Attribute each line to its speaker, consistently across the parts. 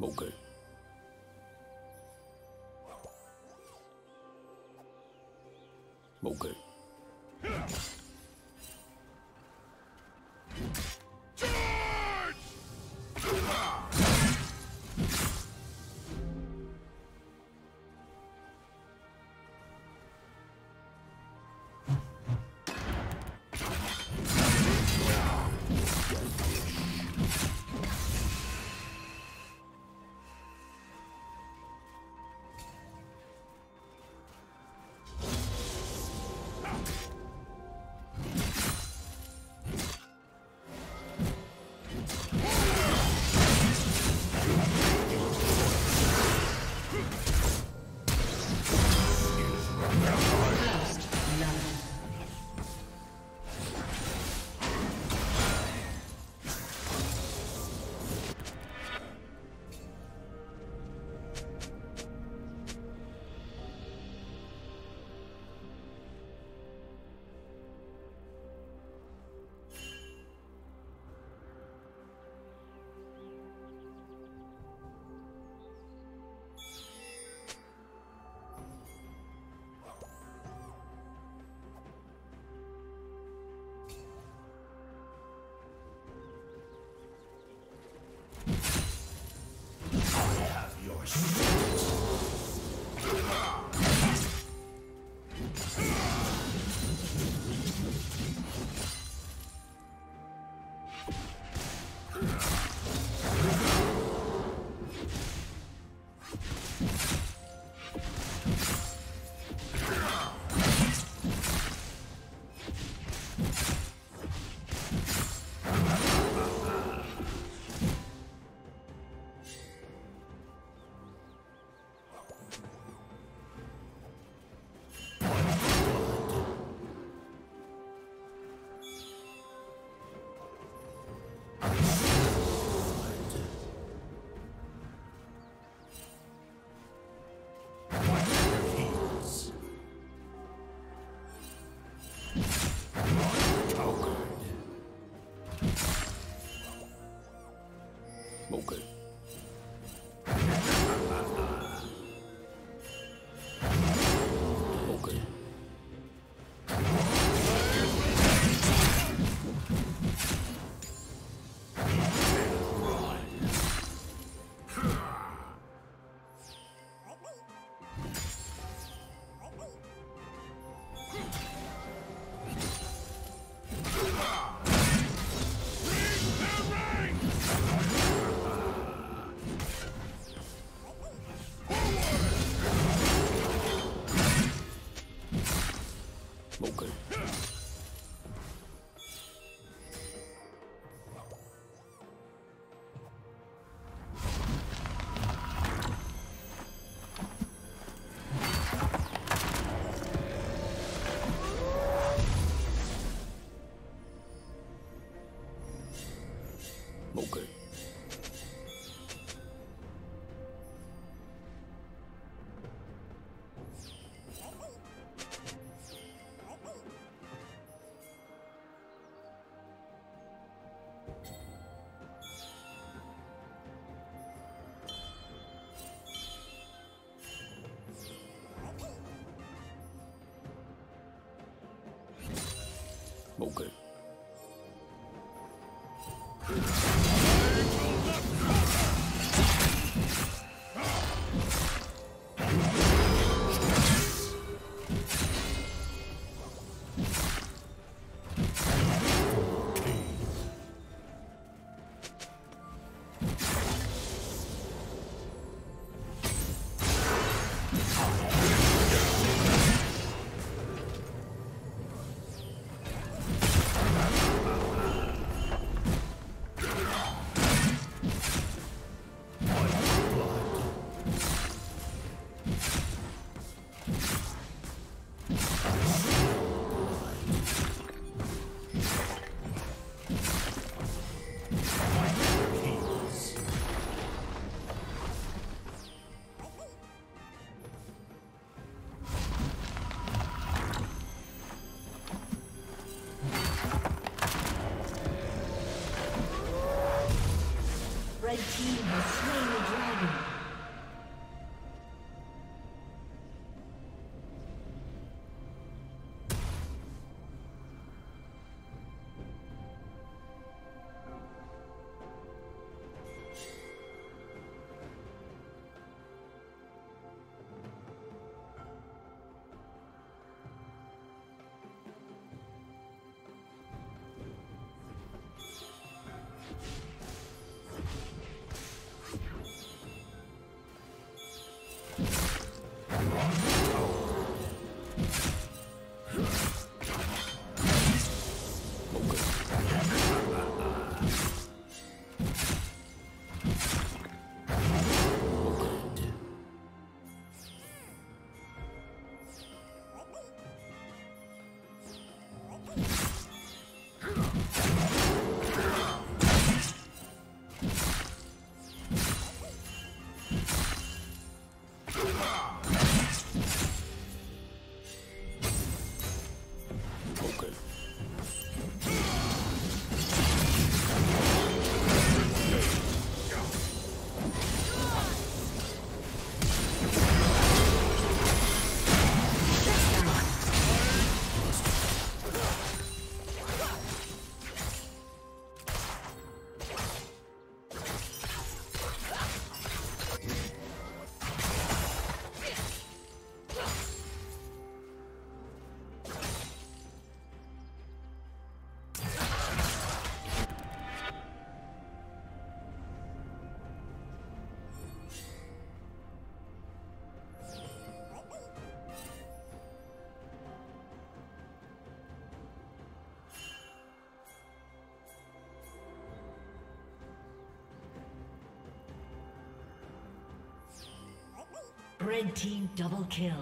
Speaker 1: Okay. Okay. Okay. Okay.
Speaker 2: Red team
Speaker 1: double kill.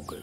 Speaker 3: हो गए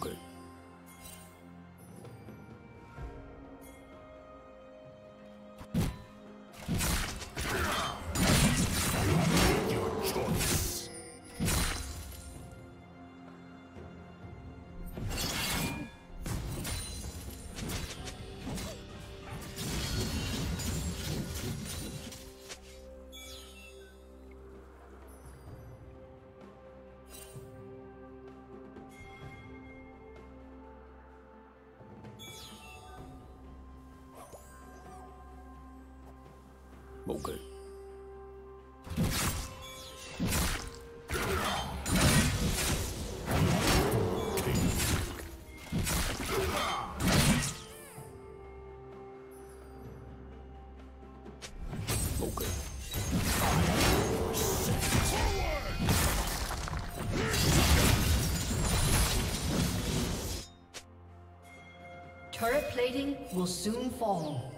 Speaker 1: Okay. Okay.
Speaker 2: Turret plating will soon fall.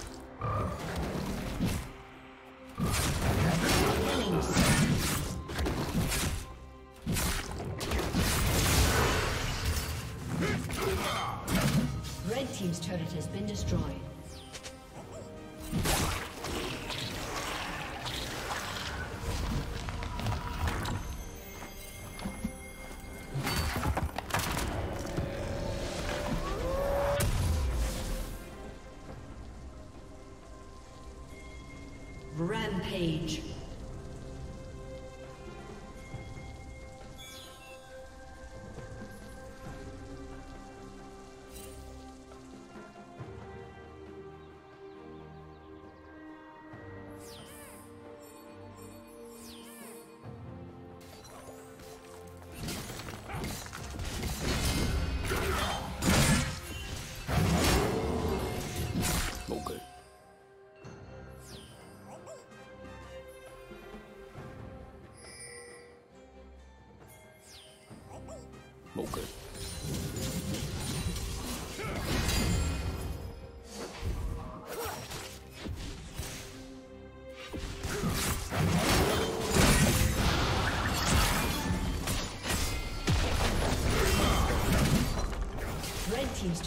Speaker 2: Rampage.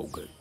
Speaker 1: Okay.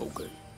Speaker 1: Okay.
Speaker 2: Red